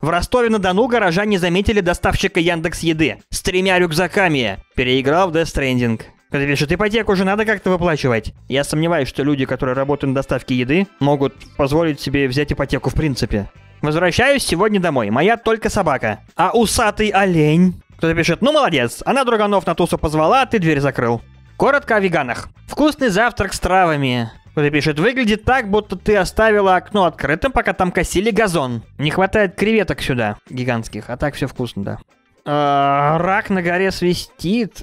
В Ростове-на-Дону горожане заметили доставщика Яндекс Еды с тремя рюкзаками. Переиграл в Death Stranding. Кто-то пишет, ипотеку же надо как-то выплачивать. Я сомневаюсь, что люди, которые работают на доставке еды, могут позволить себе взять ипотеку в принципе. Возвращаюсь сегодня домой. Моя только собака. А усатый олень? Кто-то пишет, ну молодец, она друганов на тусу позвала, а ты дверь закрыл. Коротко о веганах. Вкусный завтрак с травами. Кто-то пишет, выглядит так, будто ты оставила окно открытым, пока там косили газон. Не хватает креветок сюда, гигантских, а так все вкусно, да. А, рак на горе свистит.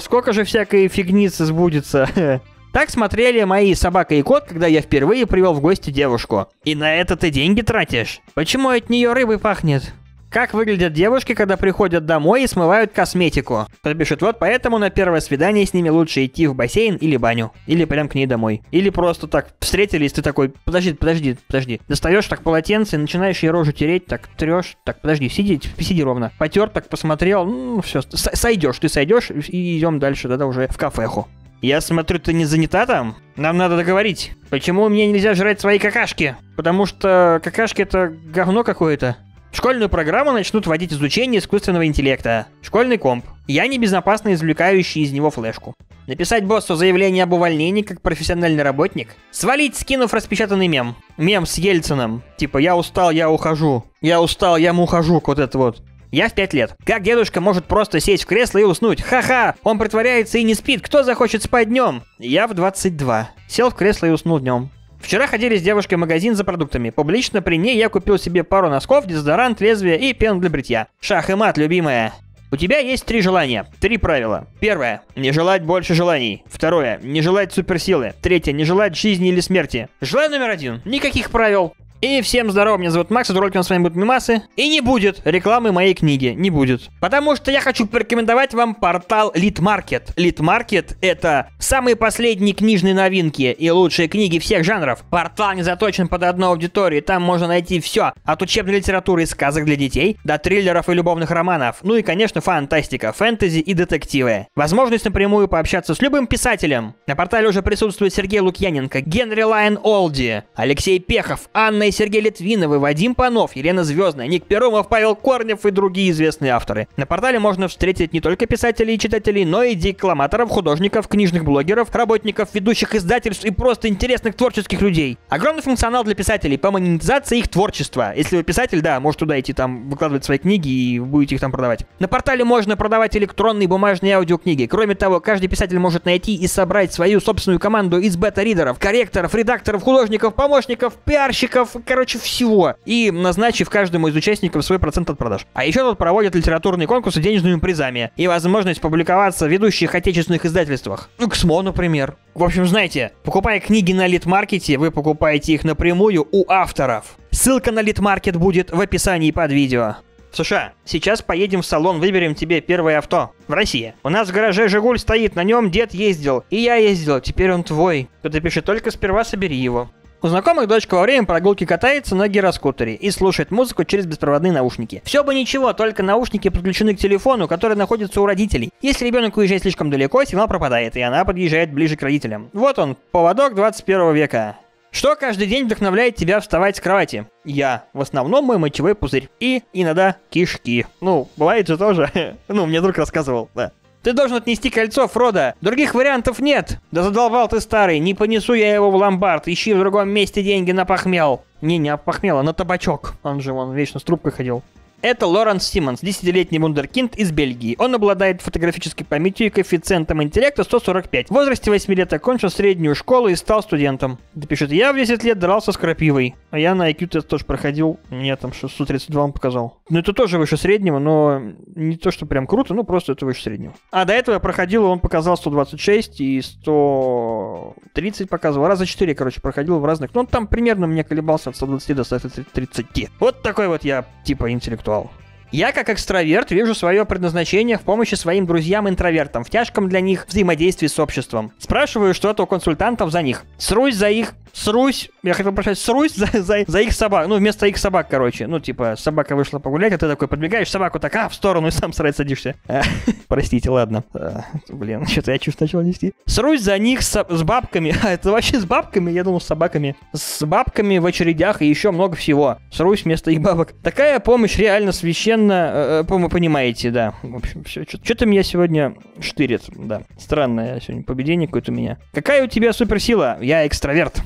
Сколько же всякой фигницы сбудется. Так смотрели мои собака и кот, когда я впервые привел в гости девушку. И на это ты деньги тратишь? Почему от нее рыбой пахнет? Как выглядят девушки, когда приходят домой и смывают косметику? Кто пишет, вот поэтому на первое свидание с ними лучше идти в бассейн или баню. Или прям к ней домой. Или просто так встретились, ты такой, подожди, подожди, подожди. Достаешь так полотенце, начинаешь ей рожу тереть, так трешь, так подожди, сиди, сиди ровно. Потер, так посмотрел, ну все, сойдешь, ты сойдешь и идем дальше, тогда уже в кафеху. Я смотрю, ты не занята там? Нам надо договорить. Почему мне нельзя жрать свои какашки? Потому что какашки это говно какое-то. Школьную программу начнут вводить изучение искусственного интеллекта. Школьный комп. Я не безопасно извлекающий из него флешку. Написать боссу заявление об увольнении как профессиональный работник. Свалить, скинув распечатанный мем. Мем с Ельцином. Типа «Я устал, я ухожу». «Я устал, я ухожу». Вот это вот. Я в 5 лет. Как дедушка может просто сесть в кресло и уснуть? Ха-ха! Он притворяется и не спит. Кто захочет спать днем? Я в 22. Сел в кресло и уснул днем. Вчера ходили с девушкой в магазин за продуктами. Публично при ней я купил себе пару носков, дезодорант, лезвие и пену для бритья. Шах и мат, любимая. У тебя есть три желания. Три правила. Первое. Не желать больше желаний. Второе. Не желать суперсилы. Третье. Не желать жизни или смерти. Желание номер один. Никаких правил. И всем здорово, меня зовут Макс, ролике с вами будут мемасы. И не будет рекламы моей книги, не будет. Потому что я хочу порекомендовать вам портал Литмаркет. Литмаркет это самые последние книжные новинки и лучшие книги всех жанров. Портал не заточен под одну аудиторию, там можно найти все. От учебной литературы и сказок для детей, до триллеров и любовных романов. Ну и, конечно, фантастика, фэнтези и детективы. Возможность напрямую пообщаться с любым писателем. На портале уже присутствует Сергей Лукьяненко, Генри Лайон Олди, Алексей Пехов, Анна и Сергей Литвиновы, Вадим Панов, Елена Звездная, Ник Перумов, Павел Корнев и другие известные авторы. На портале можно встретить не только писателей и читателей, но и декламаторов, художников, книжных блогеров, работников, ведущих издательств и просто интересных творческих людей. Огромный функционал для писателей по монетизации их творчества. Если вы писатель, да, можете туда идти там выкладывать свои книги и будете их там продавать. На портале можно продавать электронные, бумажные аудиокниги. Кроме того, каждый писатель может найти и собрать свою собственную команду из бета-ридеров, корректоров, редакторов, художников, помощников, пиарщиков, короче, всего. И назначив каждому из участников свой процент от продаж. А еще тут проводят литературные конкурсы денежными призами. И возможность публиковаться в ведущих отечественных издательствах. Ну, КСМО, например. В общем, знаете, покупая книги на Литмаркете, вы покупаете их напрямую у авторов. Ссылка на Литмаркет будет в описании под видео. В США. Сейчас поедем в салон, выберем тебе первое авто. В России. У нас в гараже Жигуль стоит, на нем дед ездил. И я ездил, теперь он твой. Кто-то пишет, только сперва собери его. У знакомых дочка во время прогулки катается на гироскутере и слушает музыку через беспроводные наушники. Все бы ничего, только наушники подключены к телефону, который находится у родителей. Если ребенок уезжает слишком далеко, сигнал пропадает, и она подъезжает ближе к родителям. Вот он, поводок 21 века. Что каждый день вдохновляет тебя вставать с кровати? Я. В основном мой мочевой пузырь. И иногда кишки. Ну, бывает же тоже. ну, мне друг рассказывал, да. Ты должен отнести кольцо, Фродо. Других вариантов нет. Да задолбал ты старый. Не понесу я его в ломбард. Ищи в другом месте деньги на похмел. Не, не похмел, а на табачок. Он же вон вечно с трубкой ходил. Это Лоренс Симмонс, 10-летний вундеркинд из Бельгии. Он обладает фотографической памятью и коэффициентом интеллекта 145. В возрасте 8 лет окончил среднюю школу и стал студентом. Да пишет, я в 10 лет дрался с крапивой. А я на IQ тест тоже проходил. Мне там 632 он показал. Ну это тоже выше среднего, но не то, что прям круто, ну просто это выше среднего. А до этого я проходил, он показал 126 и 130 показывал. Раза 4, короче, проходил в разных. Ну он там примерно мне колебался от 120 до 130. Вот такой вот я типа интеллектуал интеллектуал. Я, как экстраверт, вижу свое предназначение в помощи своим друзьям-интровертам в тяжком для них взаимодействии с обществом. Спрашиваю что-то у консультантов за них. Срусь за их срусь, я хотел прочитать, срусь за, за, за их собак, ну, вместо их собак, короче. Ну, типа, собака вышла погулять, а ты такой подбегаешь, собаку так, а, в сторону, и сам срать садишься. А, простите, ладно. А, блин, что-то я чуть начал нести. Срусь за них с, с бабками, а, это вообще с бабками, я думал, с собаками. С бабками в очередях и еще много всего. Срусь вместо их бабок. Такая помощь реально священна, э, вы понимаете, да. В общем, все, что-то меня сегодня штырит, да. Странно, я сегодня победенник какой-то у меня. Какая у тебя суперсила? Я экстраверт.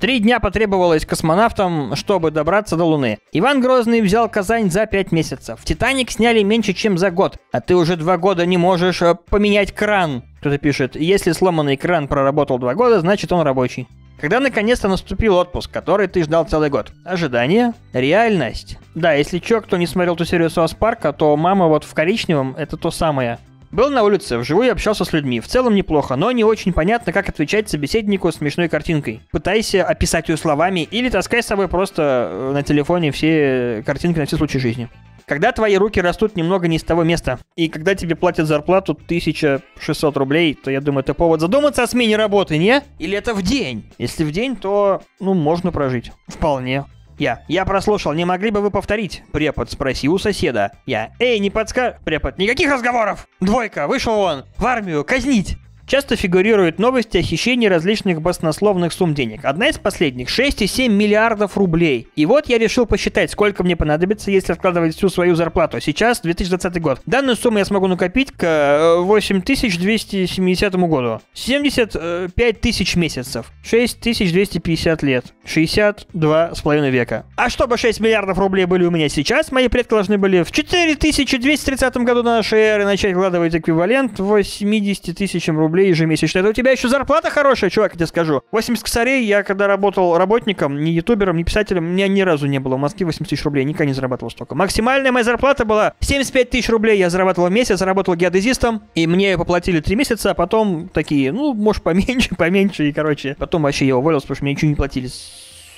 Три дня потребовалось космонавтам, чтобы добраться до Луны. Иван Грозный взял Казань за пять месяцев. Титаник сняли меньше, чем за год. А ты уже два года не можешь э, поменять кран. Кто-то пишет, если сломанный кран проработал два года, значит он рабочий. Когда наконец-то наступил отпуск, который ты ждал целый год? Ожидание? Реальность. Да, если чё, кто не смотрел ту серию Соус Парка, то мама вот в коричневом это то самое. Был на улице, вживую общался с людьми. В целом неплохо, но не очень понятно, как отвечать собеседнику смешной картинкой. Пытайся описать ее словами или таскай с собой просто э, на телефоне все картинки на все случаи жизни. Когда твои руки растут немного не с того места, и когда тебе платят зарплату 1600 рублей, то я думаю, это повод задуматься о смене работы, не? Или это в день? Если в день, то, ну, можно прожить. Вполне. Я. Я прослушал, не могли бы вы повторить? Препод спросил у соседа. Я. Эй, не подска... Препод. Никаких разговоров! Двойка, вышел он! В армию, казнить! Часто фигурируют новости о хищении различных баснословных сумм денег. Одна из последних – 6,7 миллиардов рублей. И вот я решил посчитать, сколько мне понадобится, если откладывать всю свою зарплату. Сейчас 2020 год. Данную сумму я смогу накопить к 8270 э, году. 75 тысяч месяцев. 6250 лет. 62 с половиной века. А чтобы 6 миллиардов рублей были у меня сейчас, мои предки должны были в 4230 году нашей эры начать вкладывать эквивалент 80 тысячам рублей рублей ежемесячно. Это у тебя еще зарплата хорошая, чувак, я тебе скажу. 80 косарей, я когда работал работником, не ютубером, не писателем, у меня ни разу не было в Москве 80 тысяч рублей, никогда не зарабатывал столько. Максимальная моя зарплата была 75 тысяч рублей, я зарабатывал в месяц, заработал геодезистом, и мне поплатили 3 месяца, а потом такие, ну, может, поменьше, поменьше, и, короче, потом вообще я уволился, потому что мне ничего не платили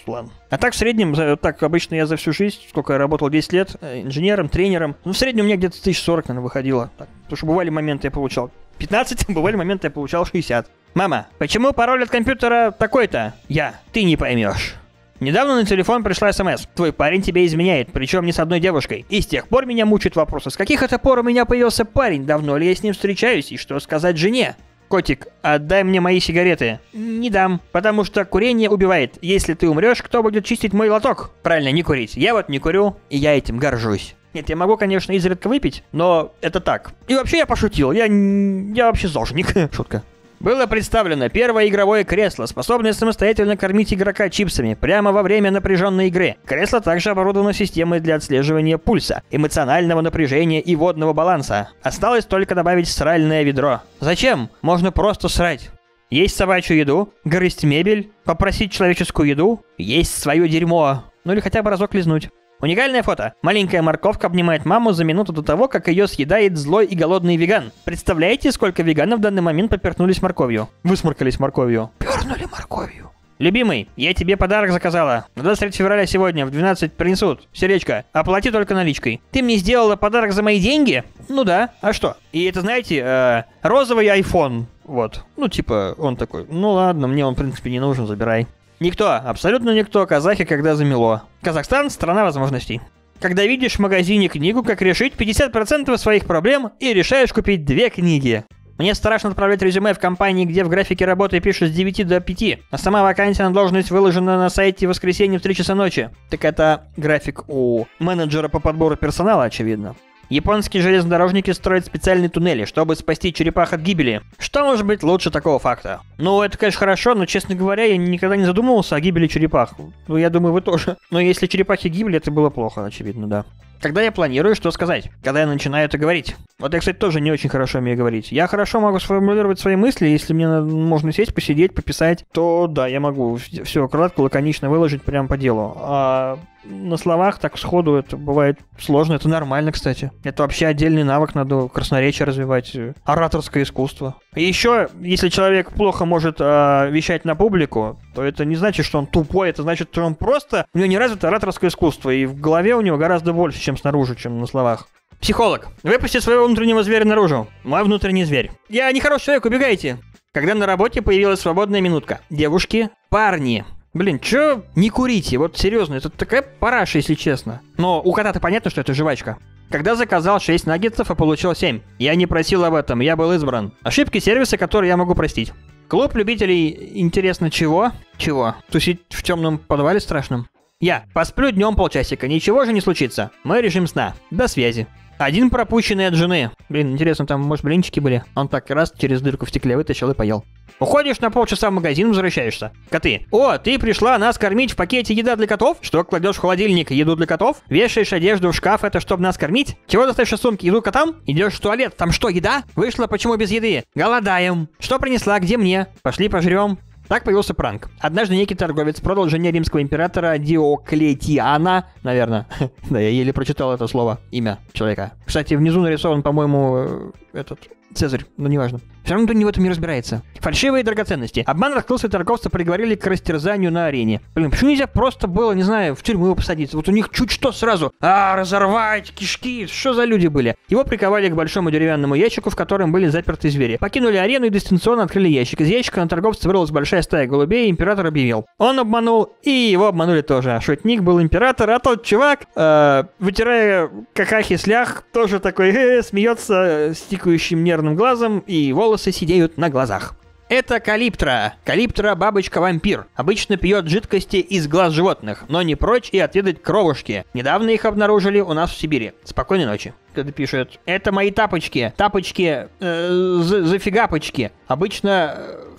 план. А так в среднем, так обычно я за всю жизнь, сколько я работал, 10 лет, э, инженером, тренером, ну в среднем у меня где-то 1040, наверное, выходило. Так, потому что бывали моменты, я получал 15, бывали моменты, я получал 60. Мама, почему пароль от компьютера такой-то? Я. Ты не поймешь. Недавно на телефон пришла смс. Твой парень тебе изменяет, причем не с одной девушкой. И с тех пор меня мучают вопросы, с каких это пор у меня появился парень, давно ли я с ним встречаюсь и что сказать жене. Котик, отдай мне мои сигареты. Не дам, потому что курение убивает. Если ты умрешь, кто будет чистить мой лоток? Правильно, не курить. Я вот не курю, и я этим горжусь. Нет, я могу, конечно, изредка выпить, но это так. И вообще я пошутил, я, я вообще зожник. Шутка. Было представлено первое игровое кресло, способное самостоятельно кормить игрока чипсами прямо во время напряженной игры. Кресло также оборудовано системой для отслеживания пульса, эмоционального напряжения и водного баланса. Осталось только добавить сральное ведро. Зачем? Можно просто срать. Есть собачью еду, грызть мебель, попросить человеческую еду, есть свое дерьмо. Ну или хотя бы разок лизнуть. Уникальное фото. Маленькая морковка обнимает маму за минуту до того, как ее съедает злой и голодный веган. Представляете, сколько веганов в данный момент поперхнулись морковью? Высморкались морковью. Пернули морковью. Любимый, я тебе подарок заказала. На 23 февраля сегодня в 12 принесут. Сердечко, оплати только наличкой. Ты мне сделала подарок за мои деньги? Ну да, а что? И это, знаете, э, розовый iPhone. Вот. Ну, типа, он такой, ну ладно, мне он, в принципе, не нужен, забирай. Никто, абсолютно никто, казахи когда замело. Казахстан – страна возможностей. Когда видишь в магазине книгу, как решить 50% своих проблем и решаешь купить две книги. Мне страшно отправлять резюме в компании, где в графике работы пишут с 9 до 5, а сама вакансия на должность выложена на сайте в воскресенье в 3 часа ночи. Так это график у менеджера по подбору персонала, очевидно. Японские железнодорожники строят специальные туннели, чтобы спасти черепах от гибели. Что может быть лучше такого факта? Ну, это, конечно, хорошо, но, честно говоря, я никогда не задумывался о гибели черепах. Ну, я думаю, вы тоже. Но если черепахи гибли, это было плохо, очевидно, да. Когда я планирую, что сказать? Когда я начинаю это говорить? Вот я, кстати, тоже не очень хорошо умею говорить. Я хорошо могу сформулировать свои мысли, если мне можно сесть, посидеть, пописать, то да, я могу все кратко, лаконично выложить прямо по делу. А на словах так сходу это бывает сложно, это нормально, кстати. Это вообще отдельный навык, надо красноречие развивать, ораторское искусство. И еще, если человек плохо может э, вещать на публику, то это не значит, что он тупой, это значит, что он просто, у него не развито ораторское искусство, и в голове у него гораздо больше, чем снаружи, чем на словах. Психолог. Выпусти своего внутреннего зверя наружу. Мой внутренний зверь. Я нехороший человек, убегайте. Когда на работе появилась свободная минутка. Девушки, парни. Блин, чё не курите? Вот серьезно, это такая параша, если честно. Но у кота-то понятно, что это жвачка. Когда заказал 6 наггетсов и получил 7. Я не просил об этом, я был избран. Ошибки сервиса, которые я могу простить. Клуб любителей интересно чего? Чего? Тусить в темном подвале страшном? Я. Посплю днем полчасика, ничего же не случится. Мой режим сна. До связи. Один пропущенный от жены. Блин, интересно, там, может, блинчики были? Он так раз через дырку в стекле вытащил и поел. Уходишь на полчаса в магазин, возвращаешься. Коты. О, ты пришла нас кормить в пакете еда для котов? Что кладешь в холодильник еду для котов? Вешаешь одежду в шкаф, это чтобы нас кормить? Чего достаешь из сумки еду котам? Идешь в туалет, там что, еда? Вышла, почему без еды? Голодаем. Что принесла, где мне? Пошли пожрем. Так появился пранк. Однажды некий торговец продал жене римского императора Диоклетиана, наверное. да, я еле прочитал это слово, имя человека. Кстати, внизу нарисован, по-моему, этот Цезарь, ну неважно. Все равно никто в этом не разбирается. Фальшивые драгоценности. Обман раскрылся, торговца приговорили к растерзанию на арене. Блин, почему нельзя просто было, не знаю, в тюрьму его посадить? Вот у них чуть что сразу. А, разорвать кишки. Что за люди были? Его приковали к большому деревянному ящику, в котором были заперты звери. Покинули арену и дистанционно открыли ящик. Из ящика на торговца вырвалась большая стая голубей, и император объявил. Он обманул, и его обманули тоже. Шутник был император, а тот чувак, э, вытирая какахи слях, тоже такой э, смеется с тикающим нервным глазом, и волосы сидеют на глазах. Это калиптра. Калиптра – бабочка-вампир. Обычно пьет жидкости из глаз животных, но не прочь и отведать кровушки. Недавно их обнаружили у нас в Сибири. Спокойной ночи. Когда пишет, это мои тапочки. Тапочки, э, зафигапочки. Обычно э,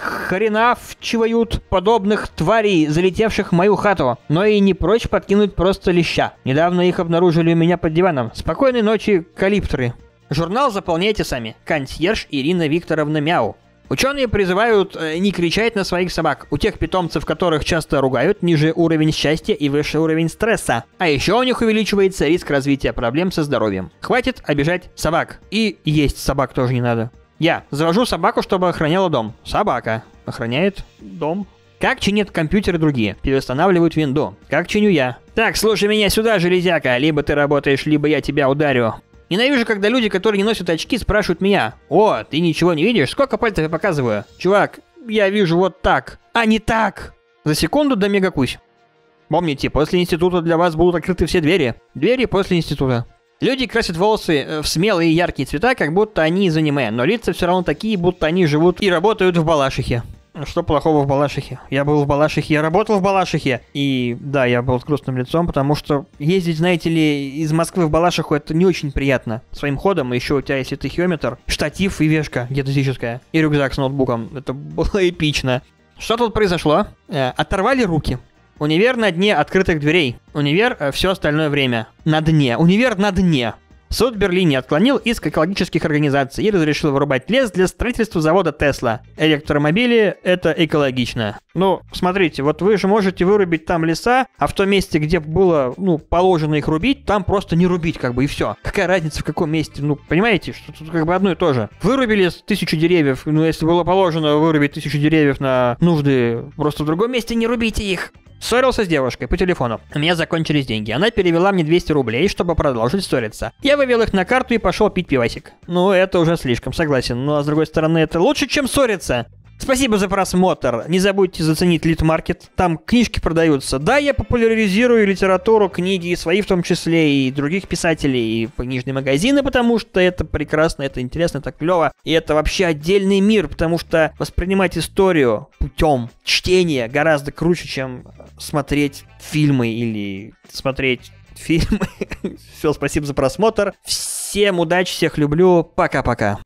хренавчивают подобных тварей, залетевших в мою хату, но и не прочь подкинуть просто леща. Недавно их обнаружили у меня под диваном. Спокойной ночи, калиптры. Журнал заполняйте сами. Консьерж Ирина Викторовна Мяу. Ученые призывают э, не кричать на своих собак. У тех питомцев, которых часто ругают, ниже уровень счастья и выше уровень стресса. А еще у них увеличивается риск развития проблем со здоровьем. Хватит обижать собак. И есть собак тоже не надо. Я завожу собаку, чтобы охраняла дом. Собака охраняет дом. Как чинят компьютеры другие? Переустанавливают винду. Как чиню я? Так, слушай меня сюда, железяка. Либо ты работаешь, либо я тебя ударю. Ненавижу, когда люди, которые не носят очки, спрашивают меня. О, ты ничего не видишь? Сколько пальцев я показываю? Чувак, я вижу вот так, а не так. За секунду до мегакусь. Помните, после института для вас будут открыты все двери. Двери после института. Люди красят волосы э, в смелые яркие цвета, как будто они из аниме, но лица все равно такие, будто они живут и работают в Балашихе. Что плохого в Балашихе? Я был в Балашихе, я работал в Балашихе. И да, я был с грустным лицом, потому что ездить, знаете ли, из Москвы в Балашиху это не очень приятно. Своим ходом, еще у тебя есть тахиометр, штатив и вешка геодезическая, и рюкзак с ноутбуком. Это было эпично. Что тут произошло? Э, оторвали руки. Универ на дне открытых дверей. Универ э, все остальное время. На дне. Универ на дне. Суд Берлине отклонил иск экологических организаций и разрешил вырубать лес для строительства завода Тесла. Электромобили — это экологично. Ну, смотрите, вот вы же можете вырубить там леса, а в том месте, где было, ну, положено их рубить, там просто не рубить, как бы, и все. Какая разница, в каком месте? Ну, понимаете, что тут как бы одно и то же. Вырубили тысячу деревьев, ну, если было положено вырубить тысячу деревьев на нужды, просто в другом месте не рубите их. Ссорился с девушкой по телефону. У меня закончились деньги. Она перевела мне 200 рублей, чтобы продолжить ссориться. Я вывел их на карту и пошел пить пивасик. Ну, это уже слишком, согласен. Ну, а с другой стороны, это лучше, чем ссориться. Спасибо за просмотр. Не забудьте заценить Литмаркет. Там книжки продаются. Да, я популяризирую литературу, книги, свои в том числе, и других писателей, и книжные магазины, потому что это прекрасно, это интересно, это клево. И это вообще отдельный мир, потому что воспринимать историю путем чтения гораздо круче, чем смотреть фильмы или смотреть фильмы. Все, спасибо за просмотр. Всем удачи, всех люблю. Пока-пока.